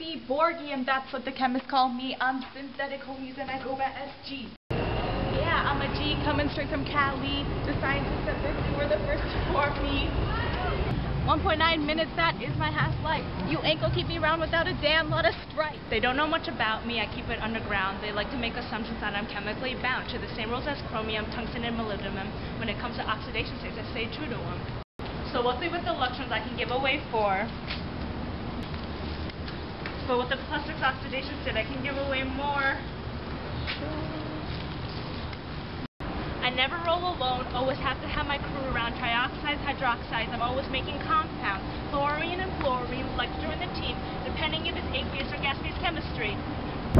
Borgium, that's what the chemists call me. I'm synthetic homies and I go by SG. Yeah, I'm a G coming straight from Cali. The scientists at Berkeley were the first to form me. 1.9 minutes, that is my half-life. You ain't gonna keep me around without a damn lot of strife. They don't know much about me, I keep it underground. They like to make assumptions that I'm chemically bound to the same rules as chromium, tungsten, and molybdenum. When it comes to oxidation states, I stay true to them. So we'll see what the electrons I can give away for. But with the 6 oxidation state, I can give away more. I never roll alone, always have to have my crew around. Trioxides, hydroxides, I'm always making compounds. Chlorine and fluorine, like during the team, depending if it's aqueous or gas-based chemistry.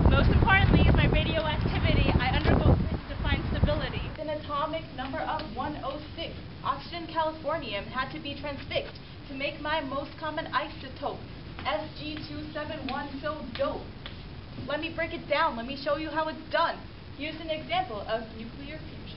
Most importantly is my radioactivity. I undergo to find stability. An atomic number of 106, oxygen californium had to be transfixed to make my most common isotope, SG271 so dope. Let me break it down. Let me show you how it's done. Here's an example of nuclear fusion.